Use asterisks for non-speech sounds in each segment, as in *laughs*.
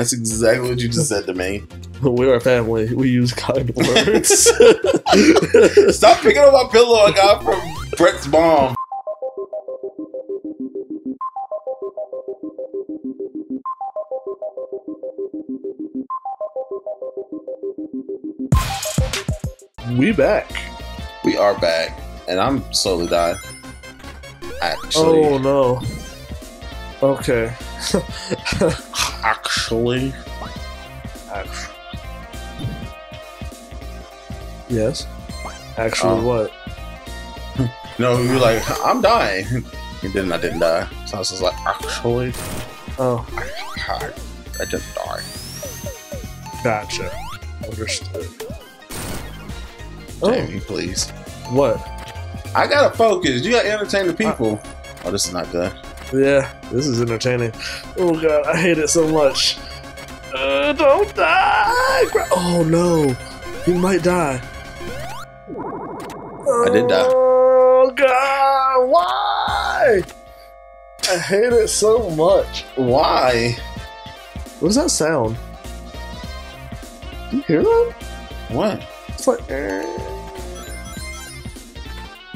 That's exactly what you just said to me. *laughs* We're a family. We use kind words. *laughs* Stop picking up my pillow I got from Brett's mom. we back. We are back, and I'm slowly dying. Actually, Oh no. Okay. *laughs* actually, Act- yes. Actually, Oh. what? *laughs* no, you're like, I'm dying, *laughs* and then I didn't die. So I was just like, actually, Oh, I, I didn't die. gotcha. Understood. Oh, Jamie, please. what? I gotta focus. You gotta entertain the uh, people. oh, this is not good. Yeah, this is entertaining. Oh god, I hate it so much. Uh, don't die! Oh no, you might die. I did die. Oh god, why? I hate it so much. Why? What does that sound? Do you hear that? What? It's like. eh.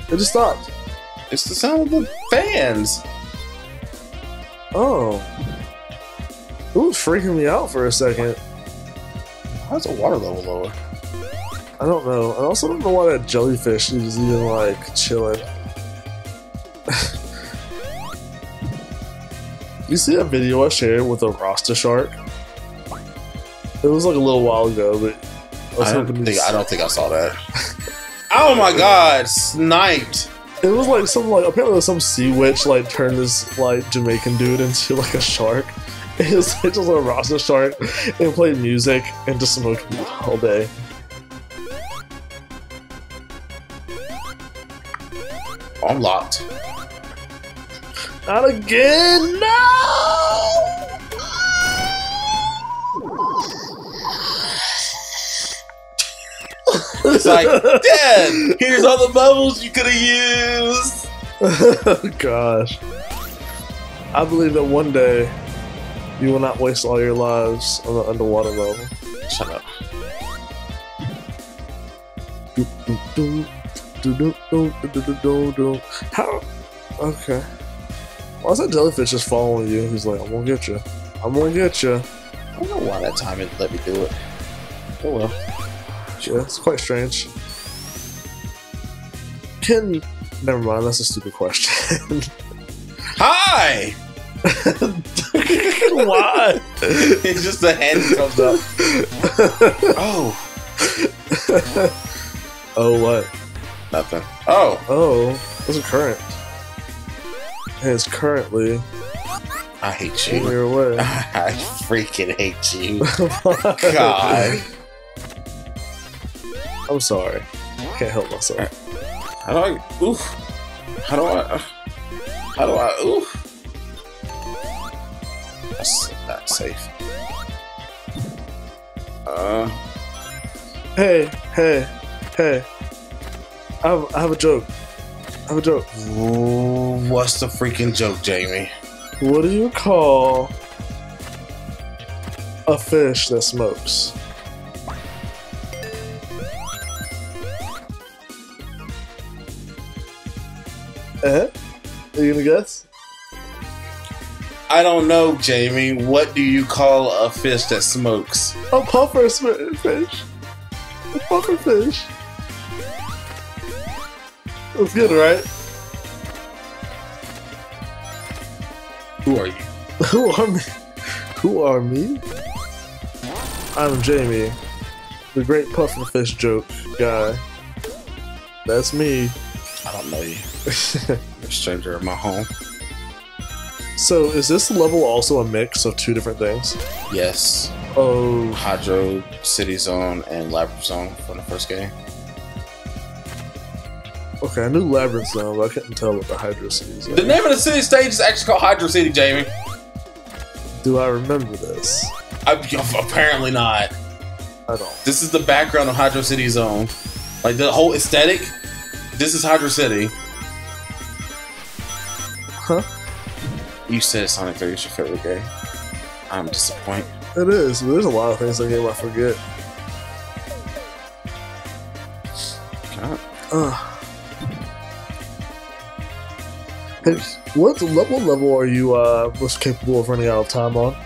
It just stopped. It's the sound of the fans. Oh. It was freaking me out for a second. How's the water level lower? I don't know. I also don't know why that jellyfish is even like chilling. *laughs* you see that video I shared with a Rasta shark? It was like a little while ago, but I I don't think I don't think I saw that. *laughs* oh my god, sniped. It was like some like apparently some sea witch like turned this like Jamaican dude into like a shark. *laughs* It was like just a Rasta shark and played music and just smoked weed all day. I'm locked. Not again! No! It's like, Dad, here's all the bubbles you could have used. *laughs* Gosh. I believe that one day you will not waste all your lives on the underwater level. Shut up. How? Okay. Why is that jellyfish just following you? He's like, I'm gonna get you. I'm gonna get you. I don't know why that time it let me do it. Oh well. Yeah, it's quite strange. Can. Never mind, that's a stupid question. *laughs* Hi! *laughs* what? *laughs* it's just the hand comes up. Oh, oh, what? nothing. Oh, Oh, what's a current? It's currently I hate in you. your way. I freaking hate you. God. I'm sorry. I Can't help myself. How do I? Oof. How do I? How do I? Oof. That's not safe. Uh, Hey, hey, hey. I have, I have a joke. I have a joke. ooh, what's the freaking joke, Jamie? What do you call a fish that smokes? Eh? Are you gonna guess? I don't know, Jamie. What do you call a fish that smokes? A puffer fish. A puffer fish. That's good, right? Who are you? *laughs* Who are me? Who are me? I'm Jamie, the great puffer fish joke guy. That's me. I don't know you. *laughs* Stranger in my home. so, is this level also a mix of two different things? Yes. Oh, Hydro, City Zone, and Labyrinth Zone from the first game. okay. I knew Labyrinth Zone, but I couldn't tell what the Hydro City is. The name of the city stage is actually called Hydro City, Jamie. Do I remember this? I, apparently not. I don't. This is the background of Hydro City Zone. Like the whole aesthetic. This is Hydro City. Huh? You said Sonic 3 is your favorite game. I'm disappointed. It is. There's a lot of things in the game I forget. God. Uh. Hey, what level level are you uh, most capable of running out of time on?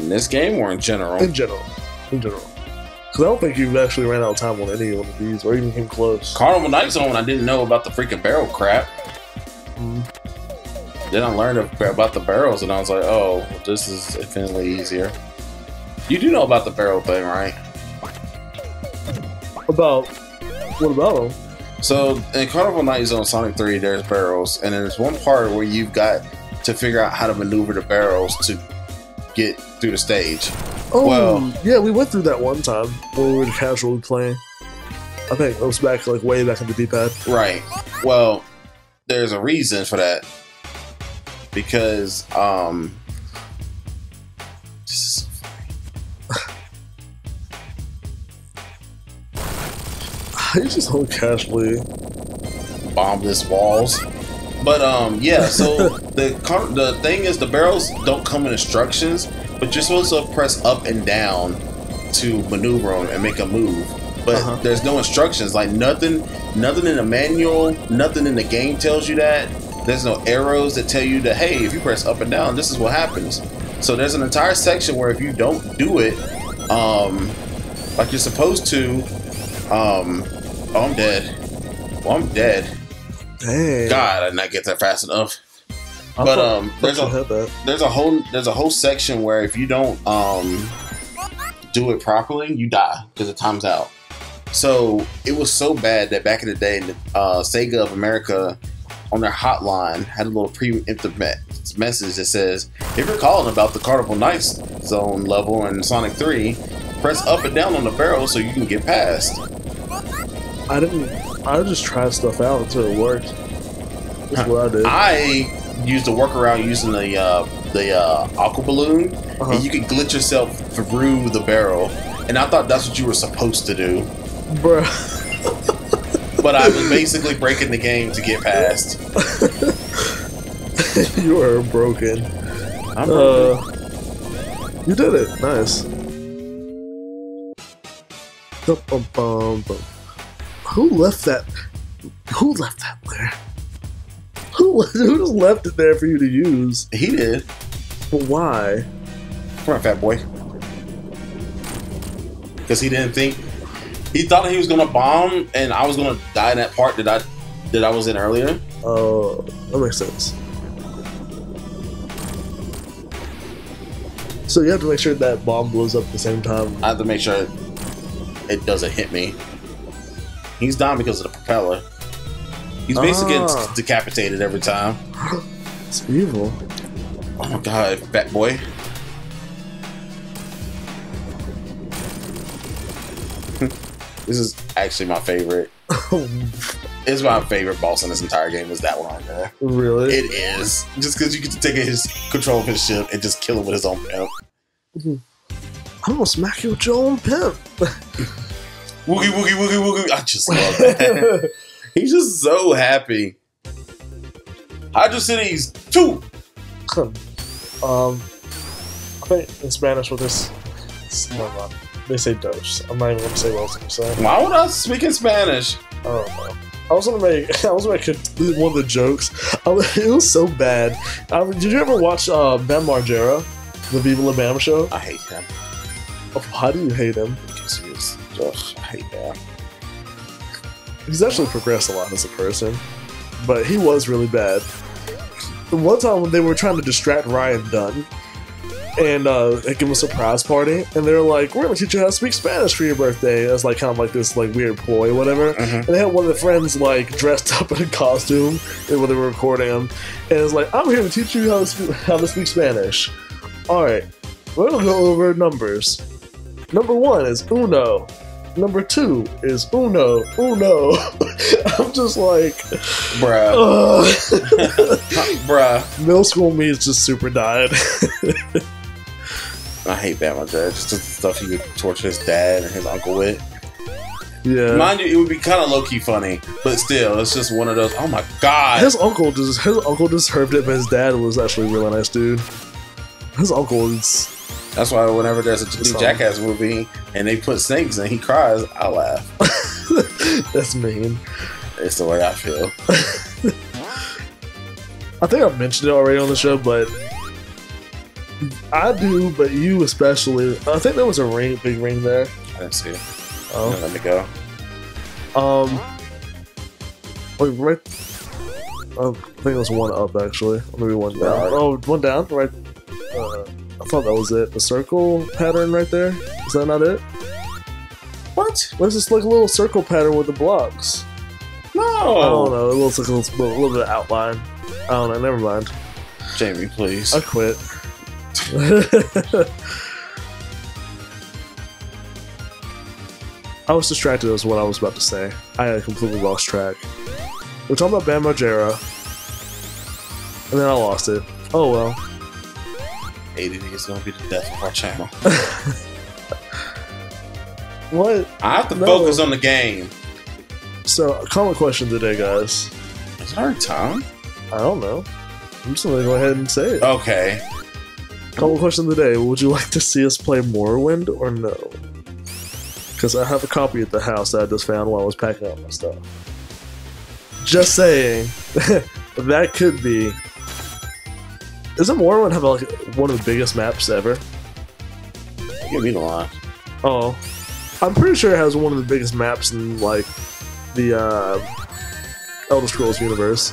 In this game or in general? In general. In general. Because I don't think you've actually ran out of time on any one of these or even came close. Carnival Night Zone, I didn't know about the freaking barrel crap. Mm. Then I learned about the barrels, and I was like, oh, this is infinitely easier. You do know about the barrel thing, right? About. What about them? So in Carnival Night Zone Sonic 3, there's barrels, and there's one part where you've got to figure out how to maneuver the barrels to get through the stage. Oh, Well- yeah, we went through that one time when we were casually playing. I think it was back, like, way back in the D pad. Right. Well, there's a reason for that. Because, um. This is so funny. You just hold casually. bomb this walls. But um, yeah. So *laughs* the the thing is, the barrels don't come with instructions, but you're supposed to press up and down to maneuver them and make a move. But Uh-huh. there's no instructions. Like nothing, nothing in the manual, nothing in the game tells you that. There's no arrows that tell you that hey, if you press up and down, this is what happens. So there's an entire section where if you don't do it, um, like you're supposed to, um, oh, I'm dead. Well, I'm dead. Dang. God, I did not get that fast enough. I but, um, there's a- There's a whole there's a whole section where if you don't um do it properly, you die because it times out. So it was so bad that back in the day, uh, Sega of America on their hotline had a little preemptive me- message that says, "If you're calling about the Carnival Nights Zone level in Sonic 3, press up and down on the barrel so you can get past." I didn't. I just tried stuff out until it worked. That's what I did. I used a workaround using the uh, the uh, aqua balloon, Uh-huh. and you could glitch yourself through the barrel. And I thought that's what you were supposed to do, Bruh. *laughs* but I was basically breaking the game to get past. *laughs* you are broken. I'm Uh, you did it. Nice. Who left that? Who left that there? *laughs* Who, who just left it there for you to use? he did. But why? Come on, fat boy. Because he didn't think he thought he was gonna bomb, and I was gonna die in that part that I that I was in earlier. Oh, that makes sense. So you have to make sure that bomb blows up at the same time. I have to make sure it doesn't hit me. He's down because of the propeller. He's basically Ah. getting decapitated every time. *gasps* It's evil. Oh my god, fat boy. This is actually my favorite. *laughs* It's my favorite boss in this entire game. Is that one right there? really? It is just because you get to take his control of his ship and just kill him with his own pimp. I'm gonna smack you with your own pimp. *laughs* Woogie woogie woogie woogie. I just love *laughs* that. He's just so happy. Hydro City's two. um, I think in Spanish with this, never mind. They say dos. I'm not even gonna say what I was gonna say. Why would I speak in Spanish? I don't know. I was gonna make. *laughs* I was gonna make one of the jokes. *laughs* I was- it was so bad. I, did you ever watch uh, Bam Margera, the Viva La Bam show? I hate him Why do you hate him? because he is. Ugh, I hate that. He's actually progressed a lot as a person, but he was really bad. One time when they were trying to distract Ryan Dunn and uh, give him a surprise party, and they're like, "We're gonna teach you how to speak Spanish for your birthday." As like kind of like this like weird ploy, or whatever. Mhm. And they had one of the friends like dressed *laughs* up in a costume and when they were recording him, and it's like, "I'm here to teach you how to speak, how to speak Spanish." All right, we're gonna go over numbers. Number one is uno. Number two is uno, uno. *laughs* I'm just like, Bruh. *laughs* Bruh. middle school me is just super died. I hate Batman Dad. Just the stuff he would torture his dad and his uncle with. yeah. Mind you, it would be kind of low key funny, but still, it's just one of those. Oh my god. His uncle just his uncle deserved it, but his dad was actually a really nice dude. His uncle is. That's why whenever there's a new Jackass movie and they put snakes and he cries, I laugh. *laughs* That's mean. It's the way I feel. *laughs* I think I've mentioned it already on the show, but I do, but you especially. I think there was a ring, big ring there. I didn't see it. Oh, Let me go. um, wait, right. I think it was one up actually, or maybe one down. Right. Oh, one down, right? Uh, I thought that was it. The circle pattern right there. Is that not it? What? What's this like a little circle pattern with the blocks? No. I don't know. It looks like a little, a little bit of outline. I don't know. Never mind. Jamie, please. I quit. *laughs* I was distracted as what I was about to say. I had completely lost track. We're talking about Bam Margera, and then I lost it. Oh well. ADD is going to be the death of our channel. *laughs* What? I have to No. focus on the game. So, common question today, guys. Is it our time? I don't know. I'm just gonna go ahead and say it. Okay. Common question today: Would you like to see us play Morrowind or no? Because I have a copy at the house that I just found while I was packing up my stuff. Just saying, *laughs* that could be. Doesn't Morrowind have like one of the biggest maps ever? Give me a lot. Oh, I'm pretty sure it has one of the biggest maps in like the uh, Elder Scrolls universe.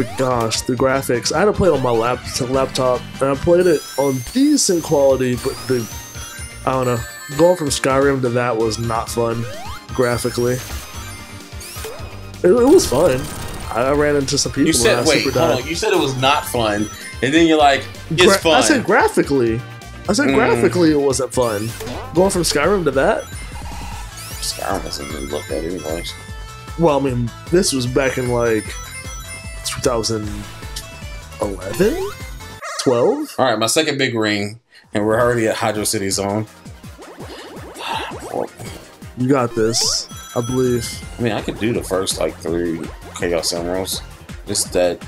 But gosh, the graphics! I had to play it on my lap- laptop, and I played it on decent quality. But the I don't know, going from Skyrim to that was not fun graphically. It, it was fun. I ran into some people. You said, wait, hold died. on. You said it was not fun. And then you're like, it's Gra- fun. I said graphically. I said Mm. graphically it wasn't fun. Going from Skyrim to that. Skyrim doesn't even look that anyways. Well, I mean, this was back in like 2011, 12. All right, my second big ring, and we're already at Hydro City Zone. You got this, I believe. I mean, I could do the first like three Chaos Emeralds. Just that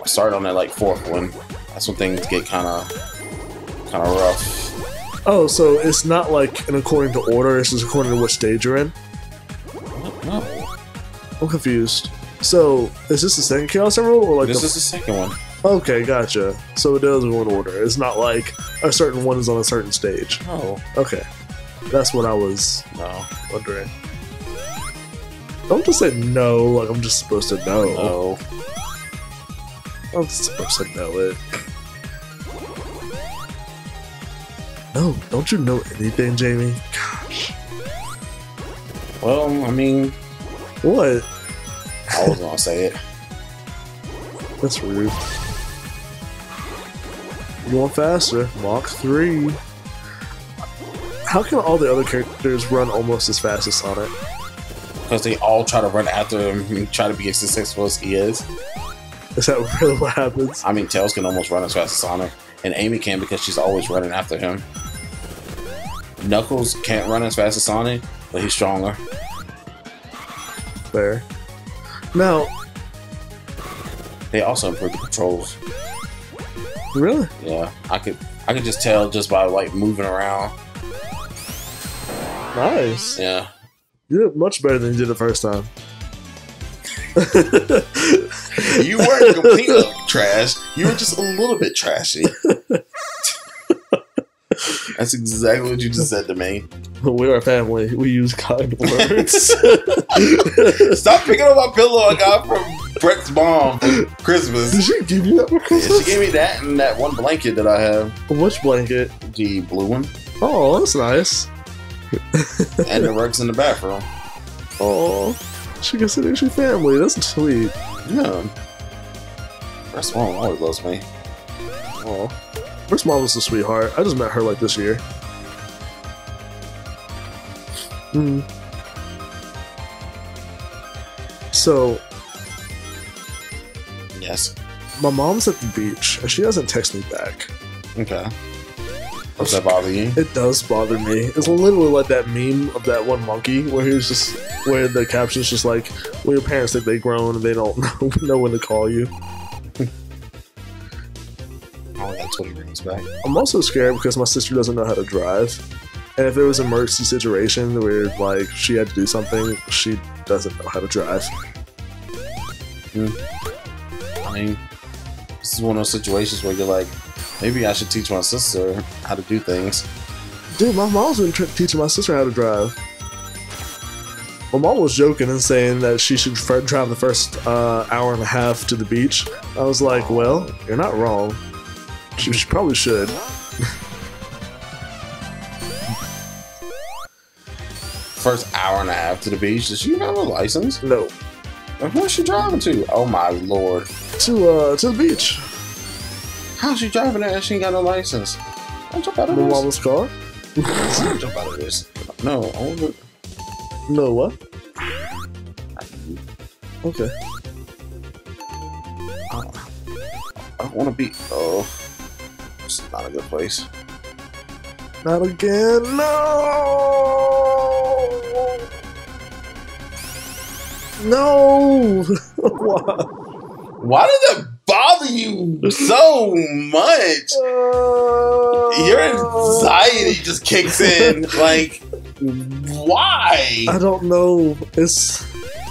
I started on that like fourth one. That's when things get kind of kind of rough. Oh, so it's not like an according to order. It's just according to what stage you're in. No, I'm confused. So is this the second Chaos Emerald or like this the? is the second one. okay, gotcha. So it does go in order. It's not like a certain one is on a certain stage. Oh, Okay, that's what I was no, wondering. Don't just say no like I'm just supposed to know. no. I'm supposed to know it. No, don't you know anything, Jamie? Gosh. Well, I mean, What? I was gonna say it. That's rude. You faster? Mach 3. How can all the other characters run almost as fast as Sonic? Because they all try to run after him and try to be as successful as he is. Is that *laughs* really what happens? I mean, Tails can almost run as fast as Sonic, and Amy can because she's always running after him. Knuckles can't run as fast as Sonic, but he's stronger. Fair. Now, They also improved the controls. really? Yeah, I could I could just tell just by like moving around. Nice. Yeah, You did much better than you did the first time. *laughs* you weren't completely trash. You were just a little bit trashy. *laughs* That's exactly what you just said to me. *laughs* We're a family. We use kind words. *laughs* Stop picking up my pillow I got from Brett's mom for Christmas. Did she give you that for Yeah, Christmas? she gave me that and that one blanket that I have, Which blanket? the blue one, Oh, that's nice. and it works in the bathroom. Oh, she considers you family. That's sweet. Yeah. Brett's mom always loves me. Oh, first mom was a sweetheart. I just met her like this year. Hmm. So Yes. my mom's at the beach and she doesn't text me back. Okay. Does that bother you? It does bother me. It's literally like that meme of that one monkey where he's just where the caption's just like, "When your parents think they grown and they don't know, *laughs* know when to call you." Oh, that twenty rings back. I'm also scared because my sister doesn't know how to drive. And if there was an emergency situation where like she had to do something, she doesn't know how to drive. I mean, this is one of those situations where you're like, maybe I should teach my sister how to do things. Dude, my mom's been teaching my sister how to drive. My mom was joking and saying that she should f- drive the first uh, hour and a half to the beach. I was like, well, you're not wrong. She, probably should. First hour and a half to the beach. Does she have a license? No, And Where's she driving to? Oh my lord! to uh to the beach. How's she driving there? She ain't got no license. Don't jump out of My this. mama's car. Don't jump out of this. No, I No what? Okay. I don't want to be. Oh, it's not a good place. Not again. No. No. *laughs* Why? Why does it bother you so much? Uh, Your anxiety just kicks in. *laughs* Like, why? I don't know. It's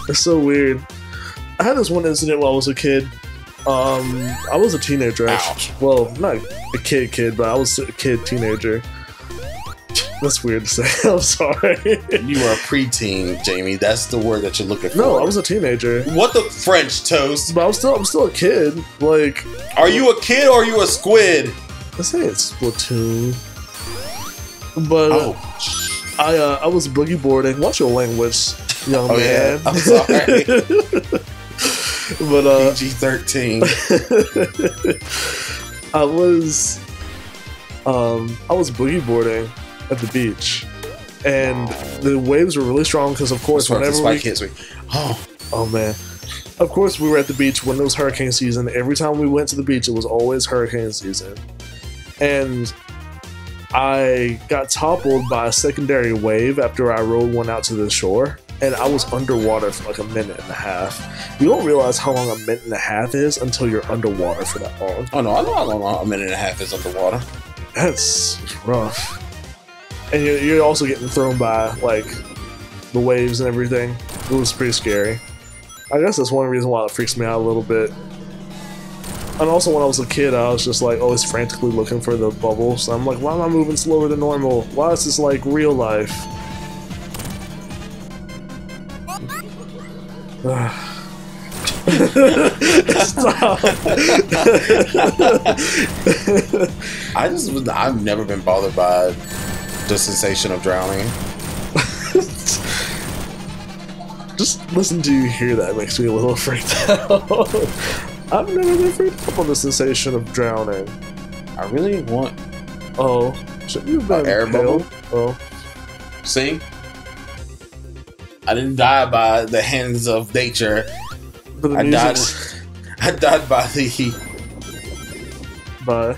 it's so weird. I had this one incident while I was a kid. Um, I was a teenager. Actually. Well, not a kid, kid, but I was a kid, teenager. That's weird to say. *laughs* I'm sorry. You are a preteen, Jamie. That's the word that you're looking for. no, I was a teenager, What the French toast? but I was still I'm still a kid. Like Are you a kid or are you a squid? I say it's Splatoon, but Oh, I uh, I was boogie boarding. Watch your language, young Oh, yeah. man. I'm sorry. *laughs* but uh, PG thirteen. *laughs* I was um I was boogie boarding at the beach. And the waves were really strong because, of course, whenever we. Oh, oh man, of course we were at the beach when it was hurricane season. Every time we went to the beach, it was always hurricane season, and I got toppled by a secondary wave after I rode one out to the shore, and I was underwater for like a minute and a half. You don't realize how long a minute and a half is until you're underwater for that long. oh no! I know how long a minute and a half is underwater. That's rough. And you're, you're also getting thrown by like the waves and everything. It was pretty scary. I guess that's one reason why it freaks me out a little bit. And also, when I was a kid, I was just like always frantically looking for the bubbles. I'm like, why am I moving slower than normal? Why is this like real life? Stop. *laughs* I just, I've never been bothered by the sensation of drowning. Just listen to you hear that makes me a little freaked out. I've never been freaked out on the sensation of drowning. I really want Oh, shouldn't you have been air impaled? bubble? Oh, see. I didn't die by the hands of nature. I died. *laughs* I died by the by a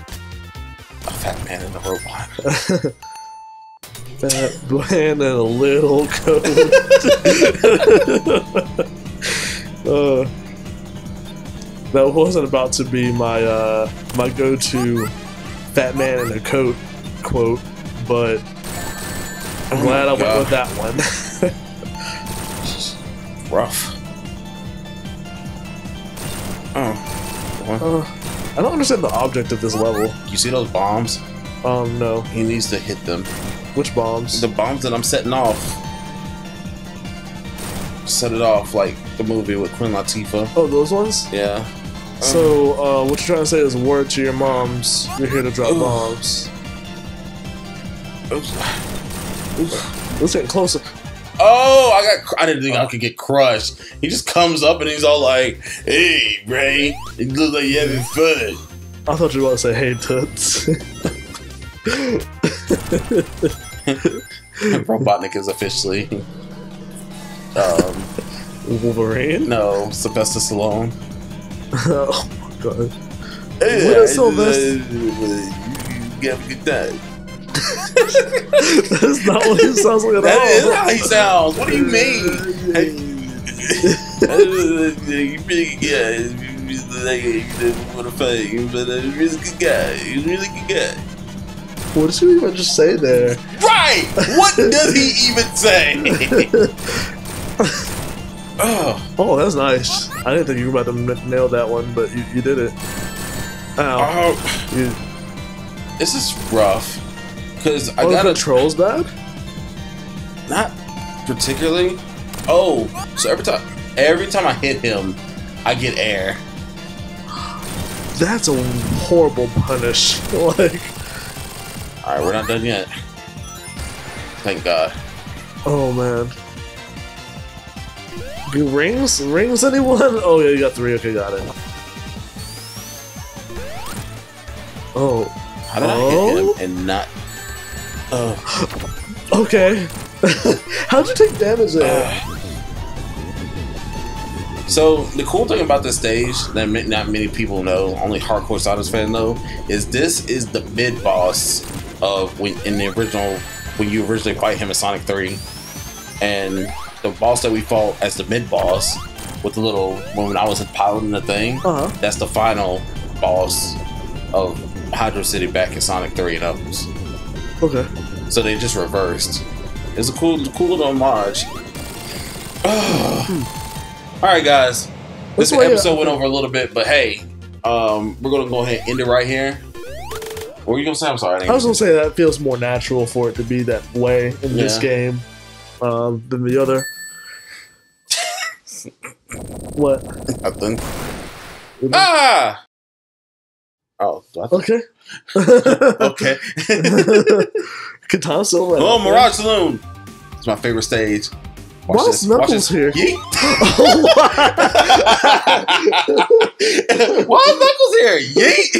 fat man in a robot. *laughs* Fat Bland and a little *laughs* coat. uh, that wasn't about to be my uh, my go-to fat man in a coat quote, but I'm Oh glad I went God. with that one. Rough. Oh, uh, I don't understand the object of this level. you see those bombs? Um, no. He needs to hit them. Which bombs? The bombs that I'm setting off. Set it off like the movie with Queen Latifah. oh, those ones? Yeah. So, uh, what you're trying to say is word to your moms, you're here to drop bombs. Oops. Let's get closer. Oh, I got, I didn't think I could get crushed. He just comes up and he's all like, "Hey, Ray, it looks like you having fun." I thought you were about to say, hey, toots. *laughs* Robotnik is officially. Um, Wolverine? no, Sylvester Stallone. *laughs* oh my god. Hey, What is Sylvester- You, you have a good time. That's not what he sounds like at That is all. how he sounds. What do you mean? you big, yeah, He's like, he didn't want to fight, but uh, he's a really good guy. He's a really good guy. What does he even just say there? Right! What does he even say? *laughs* oh, Oh, that's nice. I didn't think you were about to nail that one, but you, you did it. Ow. oh, You, this is rough. Because I oh, the gotta controls bad? not particularly. Oh, so every time every time I hit him, I get air. That's a horrible punish. *laughs* like, All right, we're not done yet. Thank God. oh man. You rings? Rings anyone? Oh yeah, you got three. Okay, got it. Oh, How did I Oh? hit him oh. and not? Oh, okay. *laughs* How'd you take damage there? So the cool thing about this stage that not many people know, only hardcore Sonic fans know, is this is the mid boss of when in the original when you originally fight him in Sonic Three, and the boss that we fought as the mid boss with the little when I was piloting the thing. Uh huh. That's the final boss of Hydro City back in Sonic Three and others. Okay. So they just reversed. It's a cool, cool little homage. *sighs* All right, guys. This uh, episode went over a little bit, but hey, um, we're gonna go ahead and end it right here. What were you gonna say? I'm sorry. I I was gonna say that feels more natural for it to be that way in this game um, than the other. *laughs* what? Nothing. Ah. Oh, Okay. *laughs* okay. *laughs* Katana Silver. oh, Mirage Saloon. It's my favorite stage. Why is Knuckles here? Yeet. *laughs* Oh, Why is Knuckles here? Yeet.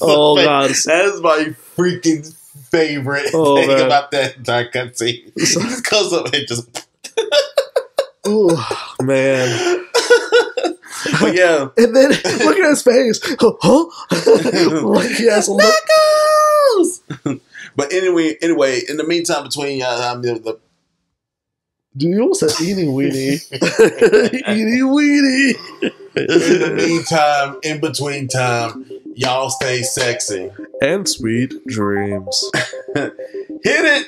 Oh, God. that is my freaking favorite Oh, thing man. about that entire cutscene. He just goes up and just. Ooh, man. *laughs* But yeah, And then *laughs* look at his face. Huh? *laughs* like he has a look. But anyway, anyway, in the meantime, between uh, the, the Dude, you almost said eating weenie. eating weenie. in the meantime, in between time, y'all stay sexy. And sweet dreams. Hit it.